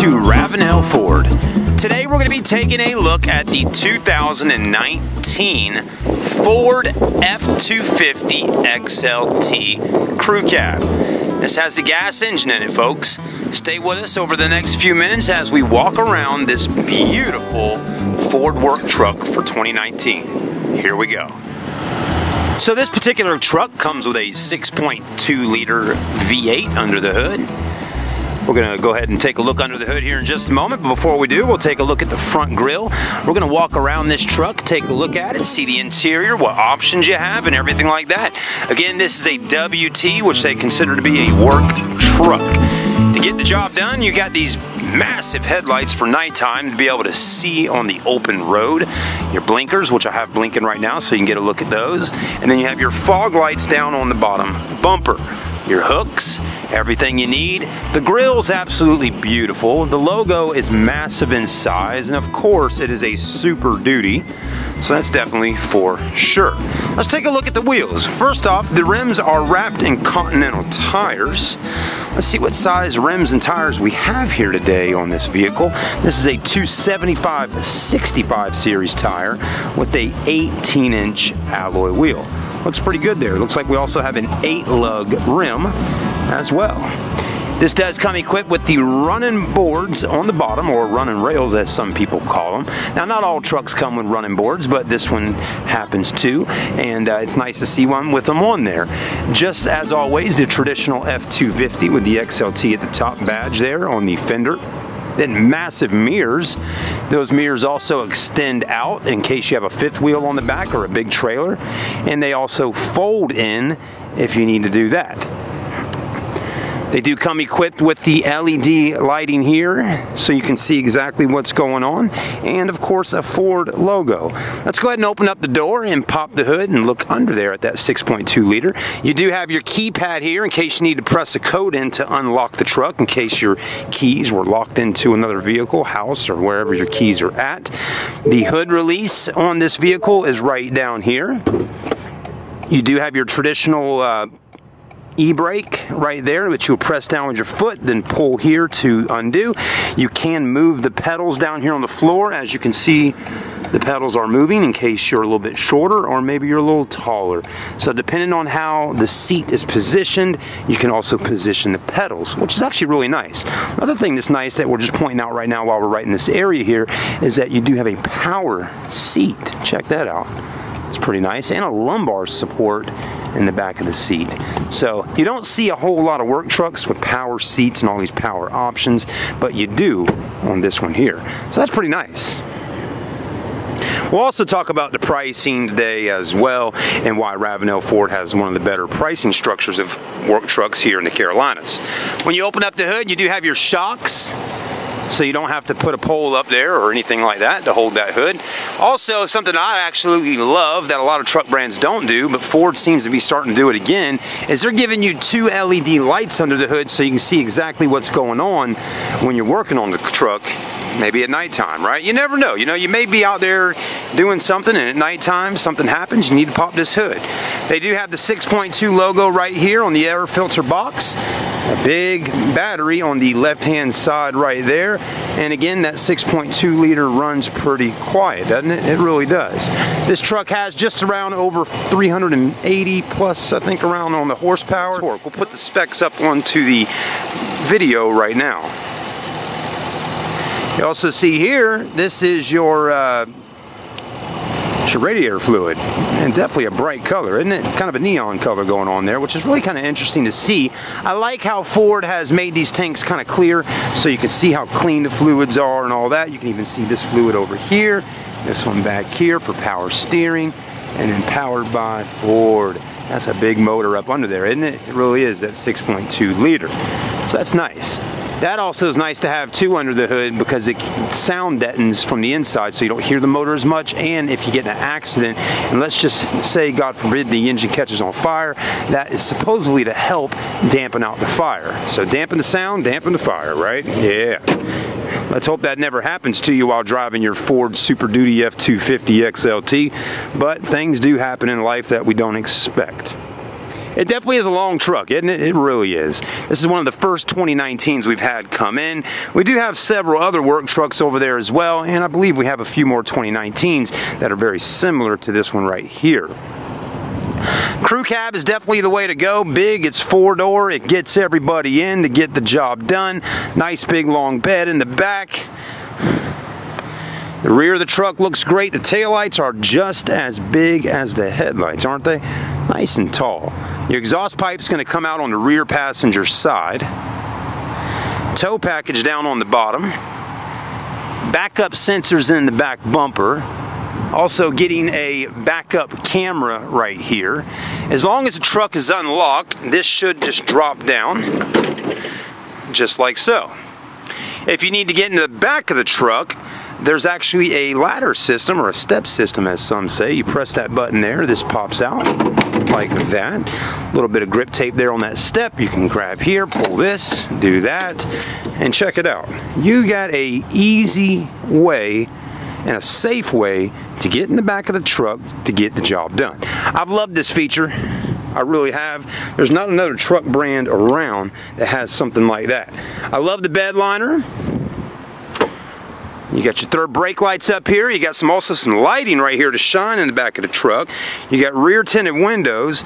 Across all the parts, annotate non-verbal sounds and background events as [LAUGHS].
to Ravenel Ford. Today we're going to be taking a look at the 2019 Ford F-250 XLT Crew Cab. This has the gas engine in it, folks. Stay with us over the next few minutes as we walk around this beautiful Ford work truck for 2019. Here we go. So this particular truck comes with a 6.2 liter V8 under the hood. We're to go ahead and take a look under the hood here in just a moment. But before we do, we'll take a look at the front grille. We're to walk around this truck, take a look at it, see the interior, what options you have, and everything like that. Again, this is a WT, which they consider to be a work truck. To get the job done, you got these massive headlights for nighttime to be able to see on the open road. Your blinkers, which I have blinking right now, so you can get a look at those. And then you have your fog lights down on the bottom bumper your hooks, everything you need. The grill's absolutely beautiful. The logo is massive in size, and of course it is a Super Duty. So that's definitely for sure. Let's take a look at the wheels. First off, the rims are wrapped in Continental tires. Let's see what size rims and tires we have here today on this vehicle. This is a 275-65 series tire with a 18 inch alloy wheel. Looks pretty good there. Looks like we also have an 8 lug rim as well. This does come equipped with the running boards on the bottom, or running rails as some people call them. Now, not all trucks come with running boards, but this one happens to, and uh, it's nice to see one with them on there. Just as always, the traditional F250 with the XLT at the top badge there on the fender then massive mirrors. Those mirrors also extend out in case you have a fifth wheel on the back or a big trailer. And they also fold in if you need to do that. They do come equipped with the LED lighting here so you can see exactly what's going on and of course a Ford logo. Let's go ahead and open up the door and pop the hood and look under there at that 6.2 liter. You do have your keypad here in case you need to press a code in to unlock the truck in case your keys were locked into another vehicle, house, or wherever your keys are at. The hood release on this vehicle is right down here. You do have your traditional uh, e-brake right there which you'll press down with your foot then pull here to undo. You can move the pedals down here on the floor. As you can see the pedals are moving in case you're a little bit shorter or maybe you're a little taller. So depending on how the seat is positioned you can also position the pedals which is actually really nice. Another thing that's nice that we're just pointing out right now while we're right in this area here is that you do have a power seat. Check that out. It's pretty nice. And a lumbar support in the back of the seat. So you don't see a whole lot of work trucks with power seats and all these power options, but you do on this one here. So that's pretty nice. We'll also talk about the pricing today as well and why Ravenel Ford has one of the better pricing structures of work trucks here in the Carolinas. When you open up the hood, you do have your shocks so you don't have to put a pole up there or anything like that to hold that hood. Also, something I absolutely love that a lot of truck brands don't do, but Ford seems to be starting to do it again, is they're giving you two LED lights under the hood so you can see exactly what's going on when you're working on the truck, maybe at nighttime, right? You never know. You know, you may be out there doing something and at nighttime something happens, you need to pop this hood. They do have the 6.2 logo right here on the air filter box. A big battery on the left hand side right there. And again that 6.2 liter runs pretty quiet doesn't it? It really does. This truck has just around over 380 plus I think around on the horsepower. We'll put the specs up onto the video right now you also see here this is your uh, your radiator fluid. And definitely a bright color, isn't it? Kind of a neon color going on there, which is really kind of interesting to see. I like how Ford has made these tanks kind of clear so you can see how clean the fluids are and all that. You can even see this fluid over here, this one back here for power steering, and then powered by Ford. That's a big motor up under there, isn't it? It really is, that 6.2 liter. So that's nice. That also is nice to have too under the hood because it sound deadens from the inside so you don't hear the motor as much and if you get in an accident and let's just say God forbid the engine catches on fire that is supposedly to help dampen out the fire. So dampen the sound, dampen the fire, right? Yeah. Let's hope that never happens to you while driving your Ford Super Duty F-250 XLT, but things do happen in life that we don't expect. It definitely is a long truck, isn't it? It really is. This is one of the first 2019s we've had come in. We do have several other work trucks over there as well, and I believe we have a few more 2019s that are very similar to this one right here. Crew cab is definitely the way to go. Big, it's four door, it gets everybody in to get the job done. Nice big long bed in the back. The rear of the truck looks great. The taillights are just as big as the headlights, aren't they? Nice and tall. Your exhaust pipe is going to come out on the rear passenger side. Tow package down on the bottom. Backup sensors in the back bumper. Also getting a backup camera right here. As long as the truck is unlocked, this should just drop down, just like so. If you need to get into the back of the truck, there's actually a ladder system or a step system as some say. You press that button there, this pops out like that. A little bit of grip tape there on that step. You can grab here, pull this, do that, and check it out. You got a easy way and a safe way to get in the back of the truck to get the job done. I've loved this feature. I really have. There's not another truck brand around that has something like that. I love the bed liner. You got your third brake lights up here. You got some also some lighting right here to shine in the back of the truck. You got rear tinted windows.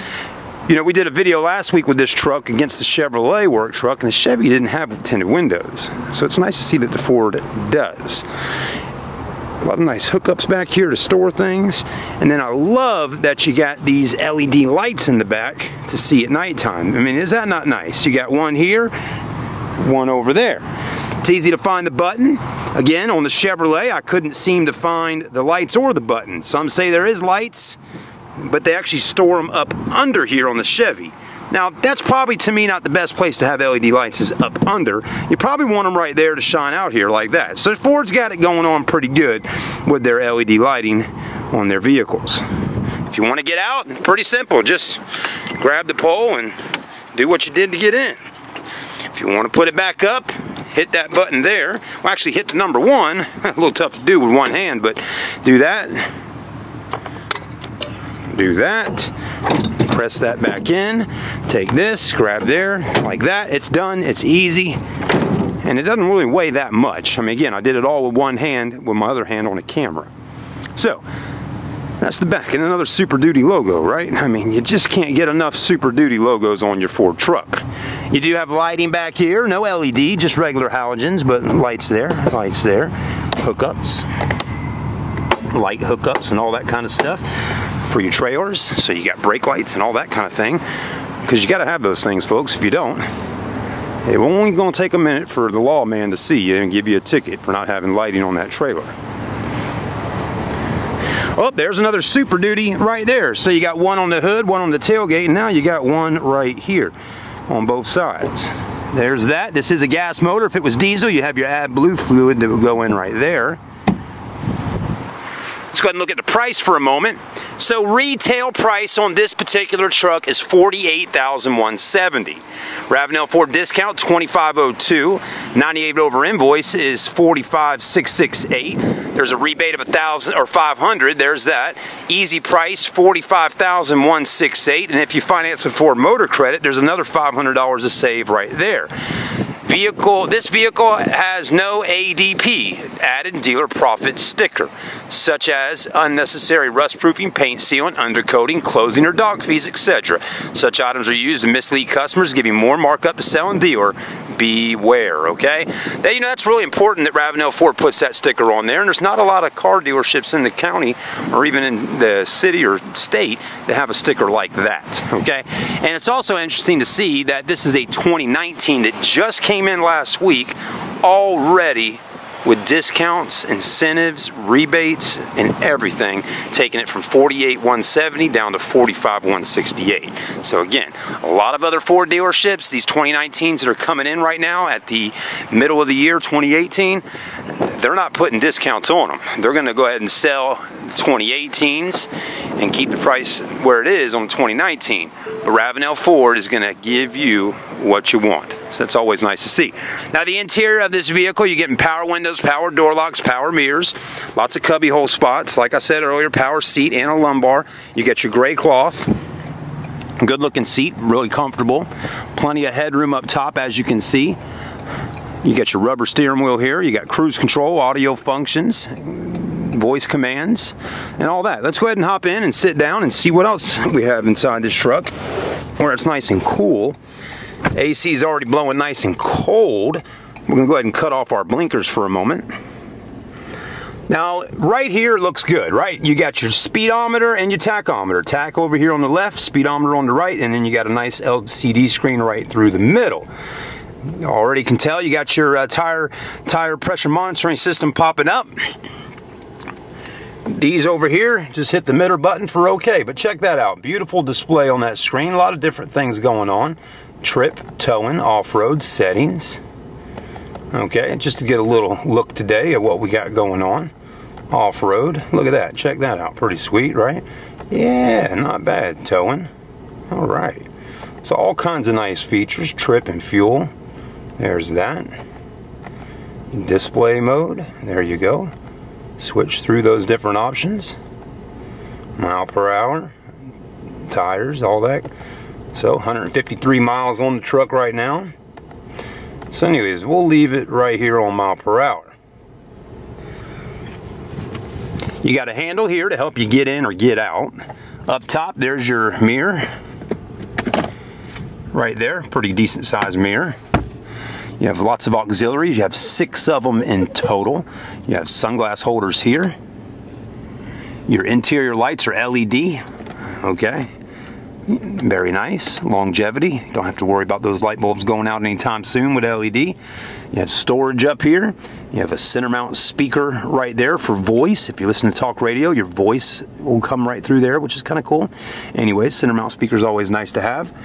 You know, we did a video last week with this truck against the Chevrolet work truck, and the Chevy didn't have tinted windows. So it's nice to see that the Ford does. A lot of nice hookups back here to store things. And then I love that you got these LED lights in the back to see at nighttime. I mean, is that not nice? You got one here, one over there. It's easy to find the button. Again, on the Chevrolet, I couldn't seem to find the lights or the button. Some say there is lights, but they actually store them up under here on the Chevy. Now, that's probably, to me, not the best place to have LED lights is up under. You probably want them right there to shine out here like that. So Ford's got it going on pretty good with their LED lighting on their vehicles. If you want to get out, pretty simple. Just grab the pole and do what you did to get in. If you want to put it back up, hit that button there. Well, actually hit the number one. [LAUGHS] a little tough to do with one hand, but do that. Do that. Press that back in. Take this, grab there, like that. It's done. It's easy. And it doesn't really weigh that much. I mean, again, I did it all with one hand, with my other hand on a camera. So, that's the back and another Super Duty logo, right? I mean, you just can't get enough Super Duty logos on your Ford truck. You do have lighting back here, no LED, just regular halogens, but lights there, lights there, hookups, light hookups and all that kind of stuff for your trailers. So you got brake lights and all that kind of thing, because you got to have those things, folks. If you don't, it's only going to take a minute for the lawman to see you and give you a ticket for not having lighting on that trailer. Oh, there's another Super Duty right there. So you got one on the hood, one on the tailgate, and now you got one right here on both sides. There's that. This is a gas motor. If it was diesel, you have your AdBlue fluid that would go in right there. Let's go ahead and look at the price for a moment. So retail price on this particular truck is $48,170. Ravenel Ford discount 2502. 98 over invoice is 45668. There's a rebate of a thousand or 500. There's that. Easy price 45168. And if you finance with Ford Motor Credit, there's another $500 to save right there. Vehicle, this vehicle has no ADP, added dealer profit sticker, such as unnecessary rust proofing, paint sealant, undercoating, closing or doc fees, etc. Such items are used to mislead customers, giving more markup to selling dealer. Beware, okay? You know, that's really important that Ravenel Ford puts that sticker on there, and there's not a lot of car dealerships in the county or even in the city or state that have a sticker like that, okay? And it's also interesting to see that this is a 2019 that just came in last week already with discounts, incentives, rebates, and everything, taking it from 48,170 down to 45,168. So again, a lot of other Ford dealerships, these 2019s that are coming in right now at the middle of the year, 2018, they're not putting discounts on them. They're going to go ahead and sell 2018s and keep the price where it is on 2019. But Ravenel Ford is going to give you what you want. So that's always nice to see. Now the interior of this vehicle, you're getting power windows, power door locks, power mirrors, lots of cubby hole spots. Like I said earlier, power seat and a lumbar. You get your gray cloth. Good looking seat, really comfortable. Plenty of headroom up top as you can see. You got your rubber steering wheel here. You got cruise control, audio functions, voice commands, and all that. Let's go ahead and hop in and sit down and see what else we have inside this truck where it's nice and cool. AC is already blowing nice and cold. We're gonna go ahead and cut off our blinkers for a moment. Now, right here looks good, right? You got your speedometer and your tachometer. Tach over here on the left, speedometer on the right, and then you got a nice LCD screen right through the middle. Already can tell you got your uh, tire tire pressure monitoring system popping up. These over here, just hit the middle button for OK. But check that out. Beautiful display on that screen. A lot of different things going on. Trip, towing, off-road, settings. Okay, just to get a little look today at what we got going on. Off-road. Look at that. Check that out. Pretty sweet, right? Yeah, not bad. Towing. All right. So all kinds of nice features. Trip and fuel. There's that. Display mode. There you go switch through those different options. Mile per hour tires all that. So 153 miles on the truck right now. So anyways we'll leave it right here on mile per hour. You got a handle here to help you get in or get out. Up top there's your mirror. Right there pretty decent sized mirror you have lots of auxiliaries. You have six of them in total. You have sunglass holders here. Your interior lights are LED. Okay. Very nice. Longevity. Don't have to worry about those light bulbs going out anytime soon with LED. You have storage up here. You have a center mount speaker right there for voice. If you listen to talk radio, your voice will come right through there, which is kind of cool. Anyways, center mount speaker is always nice to have.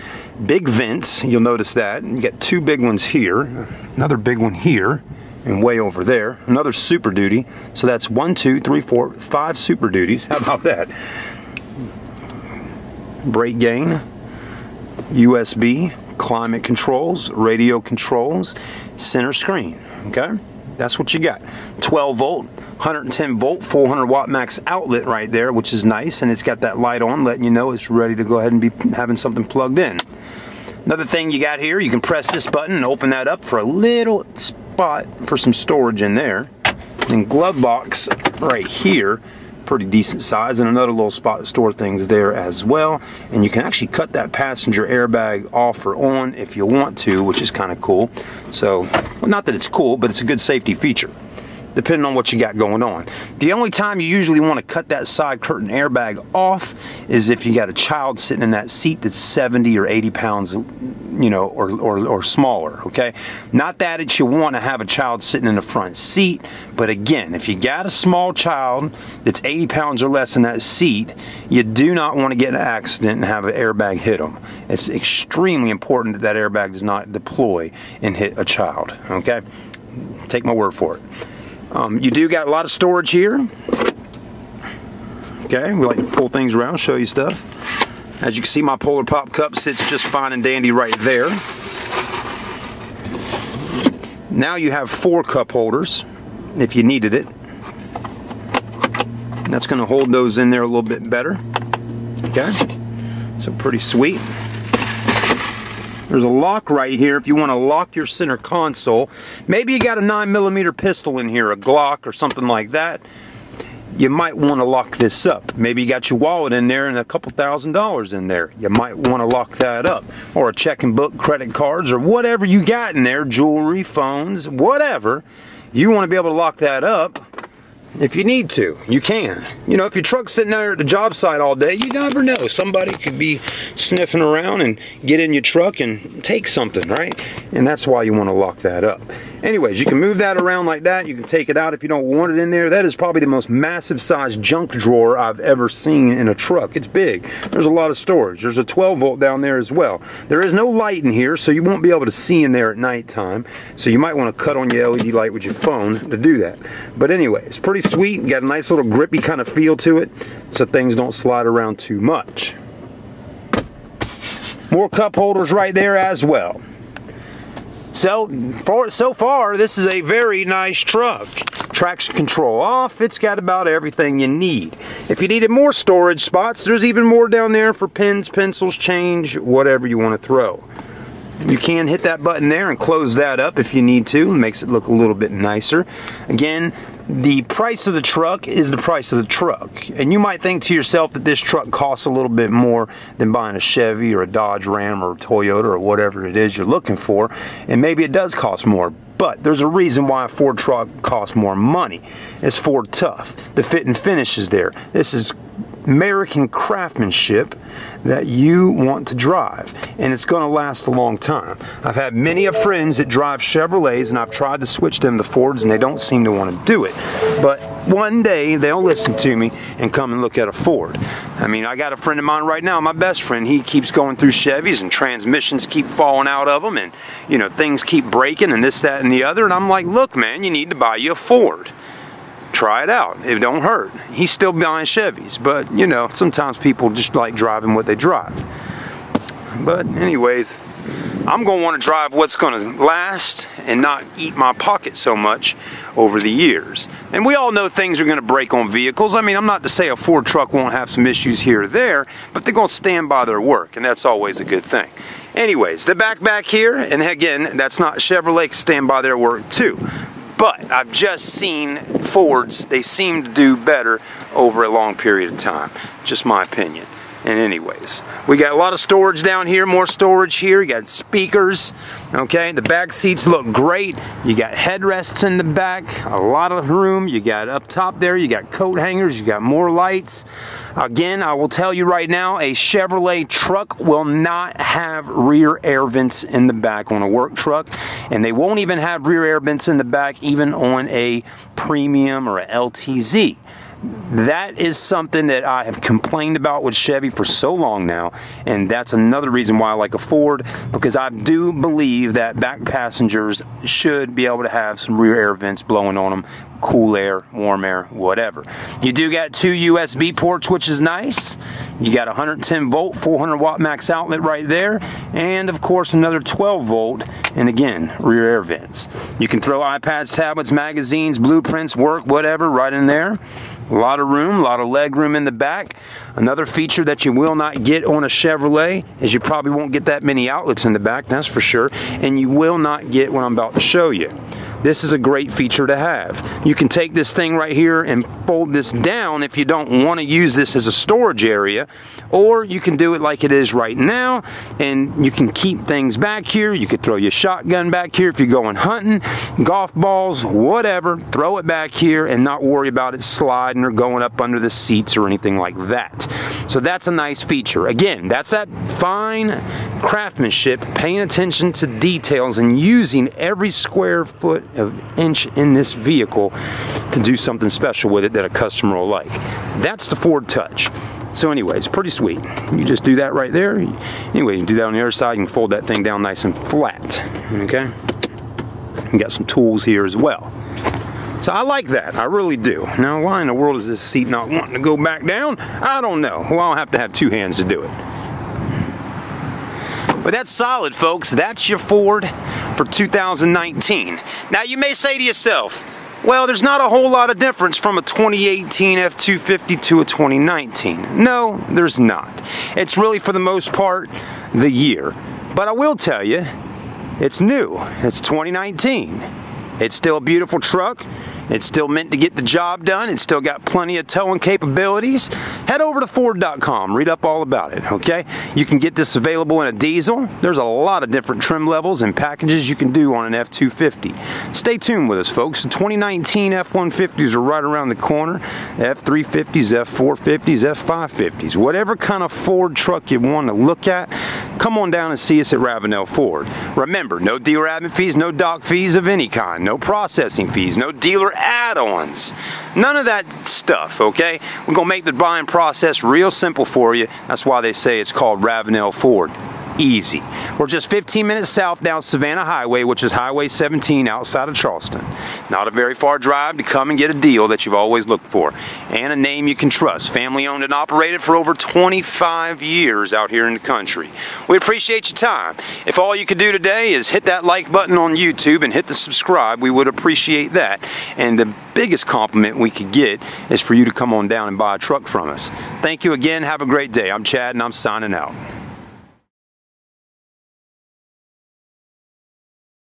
Big vents, you'll notice that. You get two big ones here, another big one here, and way over there. Another Super Duty. So that's one, two, three, four, five Super Duties. How about that? Brake gain, USB, climate controls, radio controls, center screen, okay? That's what you got. 12 volt, 110 volt, 400 watt max outlet right there, which is nice, and it's got that light on letting you know it's ready to go ahead and be having something plugged in. Another thing you got here, you can press this button and open that up for a little spot for some storage in there. And glove box right here pretty decent size and another little spot to store things there as well. And you can actually cut that passenger airbag off or on if you want to which is kind of cool. So well, not that it's cool but it's a good safety feature depending on what you got going on. The only time you usually want to cut that side curtain airbag off is if you got a child sitting in that seat that's 70 or 80 pounds, you know, or, or, or smaller, okay? Not that it you want to have a child sitting in the front seat, but again, if you got a small child that's 80 pounds or less in that seat, you do not want to get an accident and have an airbag hit them. It's extremely important that that airbag does not deploy and hit a child, okay? Take my word for it. Um, you do got a lot of storage here. Okay, we like to pull things around, show you stuff. As you can see, my Polar Pop cup sits just fine and dandy right there. Now you have four cup holders, if you needed it. That's going to hold those in there a little bit better. Okay, so pretty sweet. There's a lock right here if you want to lock your center console. Maybe you got a 9mm pistol in here, a Glock or something like that. You might want to lock this up. Maybe you got your wallet in there and a couple thousand dollars in there. You might want to lock that up. Or a checking book, credit cards, or whatever you got in there, jewelry, phones, whatever. You want to be able to lock that up if you need to, you can. You know, if your truck's sitting there at the job site all day, you never know. Somebody could be sniffing around and get in your truck and take something, right? And that's why you want to lock that up. Anyways, you can move that around like that. You can take it out if you don't want it in there. That is probably the most massive size junk drawer I've ever seen in a truck. It's big. There's a lot of storage. There's a 12 volt down there as well. There is no light in here, so you won't be able to see in there at nighttime. So you might want to cut on your LED light with your phone to do that. But anyway, it's sweet. Got a nice little grippy kind of feel to it, so things don't slide around too much. More cup holders right there as well. So, for, so far, this is a very nice truck. traction control off. It's got about everything you need. If you needed more storage spots, there's even more down there for pens, pencils, change, whatever you want to throw. You can hit that button there and close that up if you need to. It makes it look a little bit nicer. Again, the price of the truck is the price of the truck. And you might think to yourself that this truck costs a little bit more than buying a Chevy or a Dodge Ram or a Toyota or whatever it is you're looking for. And maybe it does cost more. But there's a reason why a Ford truck costs more money. It's Ford Tough. The fit and finish is there. This is American craftsmanship that you want to drive and it's going to last a long time. I've had many of friends that drive Chevrolets and I've tried to switch them to Fords and they don't seem to want to do it. But one day they'll listen to me and come and look at a Ford. I mean, I got a friend of mine right now, my best friend, he keeps going through Chevys and transmissions keep falling out of them and, you know, things keep breaking and this, that, and the other. And I'm like, look, man, you need to buy you a Ford try it out. It don't hurt. He's still buying Chevys, but you know, sometimes people just like driving what they drive. But anyways, I'm want to drive what's to last and not eat my pocket so much over the years. And we all know things are to break on vehicles. I mean, I'm not to say a Ford truck won't have some issues here or there, but they're to stand by their work, and that's always a good thing. Anyways, the back back here, and again, that's not Chevrolet stand by their work too. But I've just seen Fords, they seem to do better over a long period of time. Just my opinion. And anyways, we got a lot of storage down here, more storage here. You got speakers, okay? The back seats look great. You got headrests in the back, a lot of room. You got up top there, you got coat hangers, you got more lights. Again, I will tell you right now, a Chevrolet truck will not have rear air vents in the back on a work truck. And they won't even have rear air vents in the back even on a premium or a LTZ that is something that I have complained about with Chevy for so long now, and that's another reason why I like a Ford because I do believe that back passengers should be able to have some rear air vents blowing on them, cool air, warm air, whatever. You do got two USB ports, which is nice. You got 110 volt, 400 watt max outlet right there, and of course another 12 volt, and again, rear air vents. You can throw iPads, tablets, magazines, blueprints, work, whatever, right in there. A lot of room, a lot of leg room in the back. Another feature that you will not get on a Chevrolet is you probably won't get that many outlets in the back, that's for sure. And you will not get what I'm about to show you this is a great feature to have. You can take this thing right here and fold this down if you don't want to use this as a storage area, or you can do it like it is right now, and you can keep things back here. You could throw your shotgun back here if you're going hunting, golf balls, whatever, throw it back here and not worry about it sliding or going up under the seats or anything like that. So that's a nice feature. Again, that's that fine craftsmanship, paying attention to details and using every square foot of inch in this vehicle to do something special with it that a customer will like. That's the Ford Touch. So anyways, pretty sweet. You just do that right there. Anyway, you can do that on the other side, you can fold that thing down nice and flat, okay? You got some tools here as well. So I like that, I really do. Now why in the world is this seat not wanting to go back down? I don't know. Well, I'll have to have two hands to do it. But that's solid, folks. That's your Ford for 2019. Now, you may say to yourself, well, there's not a whole lot of difference from a 2018 F-250 to a 2019. No, there's not. It's really, for the most part, the year. But I will tell you, it's new. It's 2019. It's still a beautiful truck. It's still meant to get the job done. It's still got plenty of towing capabilities. Head over to Ford.com, read up all about it, okay? You can get this available in a diesel. There's a lot of different trim levels and packages you can do on an F-250. Stay tuned with us, folks. The 2019 F-150s are right around the corner. F-350s, F-450s, F-550s. Whatever kind of Ford truck you want to look at, come on down and see us at Ravenel Ford. Remember, no dealer admin fees, no doc fees of any kind, no processing fees, no dealer add-ons. None of that stuff, okay? We're to make the buying process real simple for you. That's why they say it's called Ravenel Ford. Easy. We're just 15 minutes south down Savannah Highway, which is Highway 17 outside of Charleston. Not a very far drive to come and get a deal that you've always looked for. And a name you can trust. Family owned and operated for over 25 years out here in the country. We appreciate your time. If all you could do today is hit that like button on YouTube and hit the subscribe, we would appreciate that. And the biggest compliment we could get is for you to come on down and buy a truck from us. Thank you again. Have a great day. I'm Chad and I'm signing out.